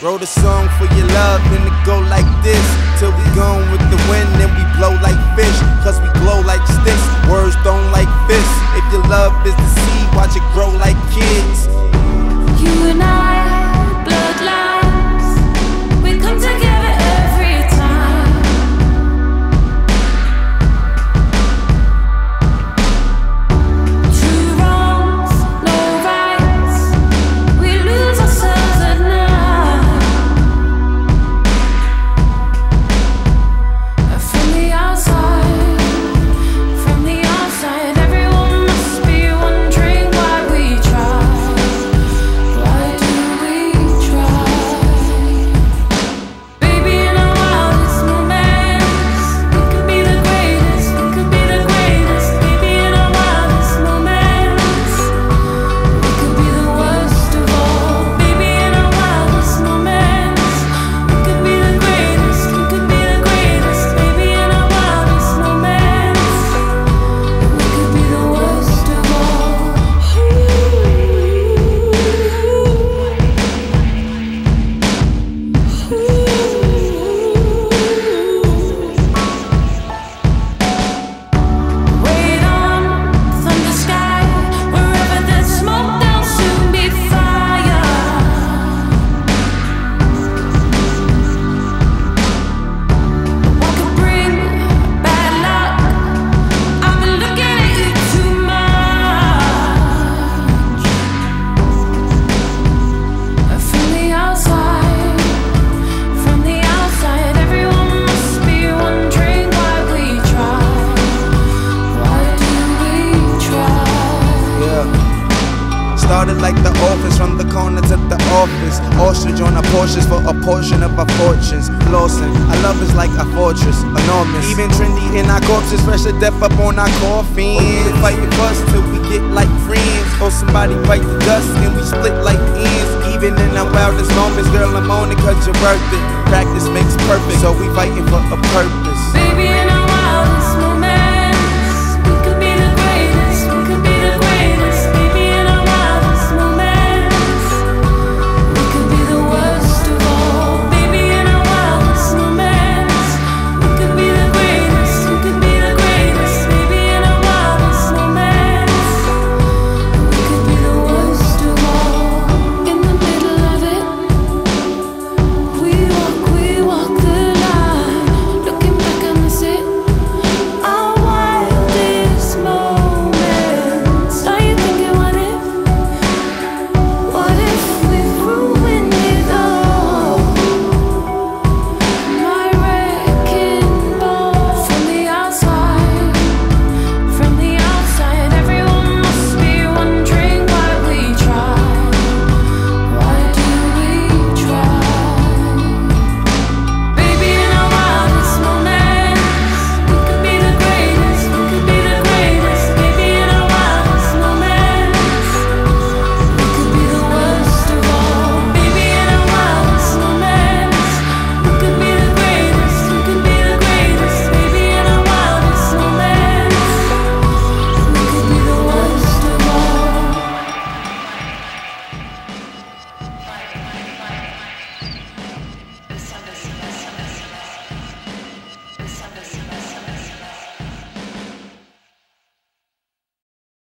Wrote a song for your love and it go like this. Till we gone with the wind and we blow like fish. Cause we glow like sticks, words don't like fists. If your love is the seed, watch it grow like kids. From the corner to the office. Ostrich on our Porsches for a portion of our fortunes. Lawson, our love is like a fortress, enormous. Even trendy in our corpses, fresh to death up on our coffins. We fighting for us till we get like friends. Or somebody bite the dust and we split like ends. Even in our wildest moments, girl, I'm on it cause you're worth it. Practice makes perfect, so we fighting for a purpose. Baby,